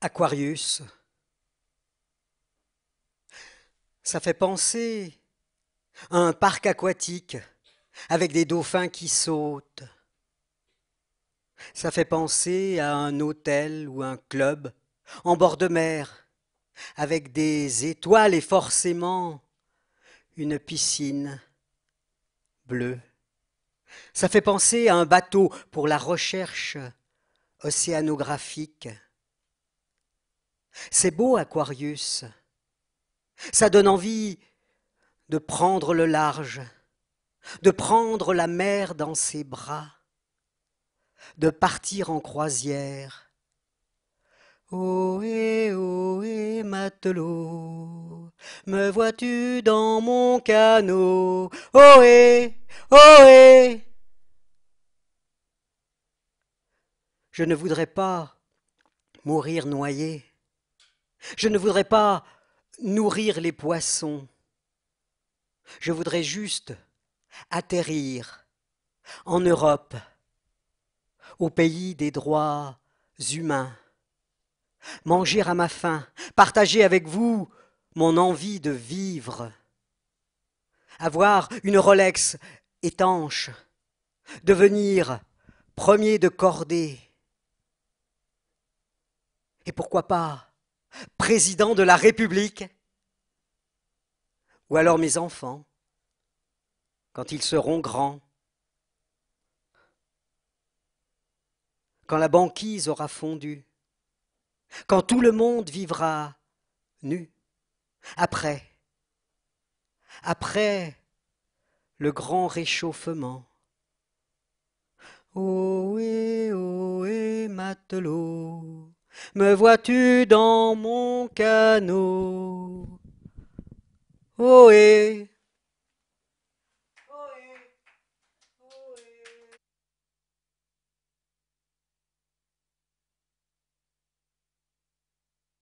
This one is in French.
Aquarius. Ça fait penser à un parc aquatique avec des dauphins qui sautent. Ça fait penser à un hôtel ou un club en bord de mer avec des étoiles et forcément une piscine bleue. Ça fait penser à un bateau pour la recherche océanographique. C'est beau, Aquarius. Ça donne envie de prendre le large, de prendre la mer dans ses bras, de partir en croisière. Ohé, ohé, matelot, me vois-tu dans mon canot? Ohé, ohé Je ne voudrais pas mourir noyé. Je ne voudrais pas nourrir les poissons. Je voudrais juste atterrir en Europe, au pays des droits humains, manger à ma faim, partager avec vous mon envie de vivre, avoir une Rolex étanche, devenir premier de cordée, et pourquoi pas président de la République. Ou alors mes enfants, quand ils seront grands. Quand la banquise aura fondu. Quand tout le monde vivra nu. Après. Après le grand réchauffement. Ohé, ohé, matelot me vois-tu dans mon canot? Ohé